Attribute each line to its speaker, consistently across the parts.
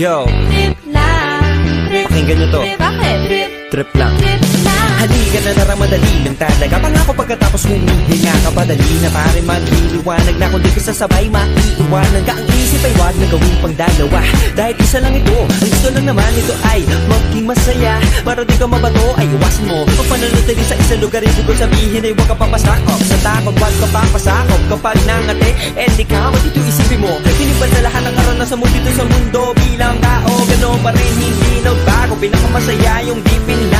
Speaker 1: Yo,
Speaker 2: Trip lang Trip,
Speaker 1: pakinggan nyo to.
Speaker 2: trip, bakit? Trip,
Speaker 1: Trip lang.
Speaker 2: trip lang
Speaker 1: Halika na naramadali ng talaga. Pangako pagkatapos humihinga ka Padali na pare magliliwanag na Kung di ka sasabay maiiwanan ka. Ang isip ay wag na gawin pang dalawa Dahil isa lang ito Ang gusto lang naman ito ay maging masaya. Para di ka mabato ay iwasan mo. Kung pananatili sa isang lugar Ibig ko sabihin ay huwag ka papasakop. Sa takot wag ka papasakop. Kapag nangate eh di ka Matito isipin mo? Kinibad sa lahat ng karanasan mo dito sa mundo pa rin hindi nagbago. Pinakamasaya yung di pinlano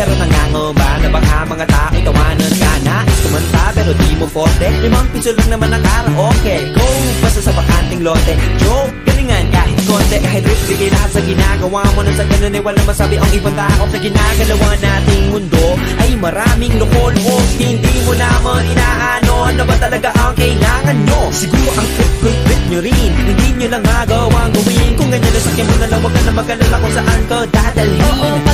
Speaker 2: pero
Speaker 1: nangangamba Na baka mga tao'y tawanan ka Nais kumanta pero di mo forte? Limang piso lang naman ang karaoke. Go, basta sa bakanting lote. Joke, galingan kahit konti. Kahit rip, bigay lahat sa ginagawa mo. Nang sa ganun ay walang masabi ang ibang tao Sa ginagalawa nating mundo. Ay maraming loko-loko Hindi mo naman inaano. Ano ba talaga ang kailangan nyo Siguro ang trip-trip nyo rin. Hindi nyo lang magawang gawin. Kung ganyan na sakyan mo na lang Huwag ka na mag-alala kung saan ka dadalhin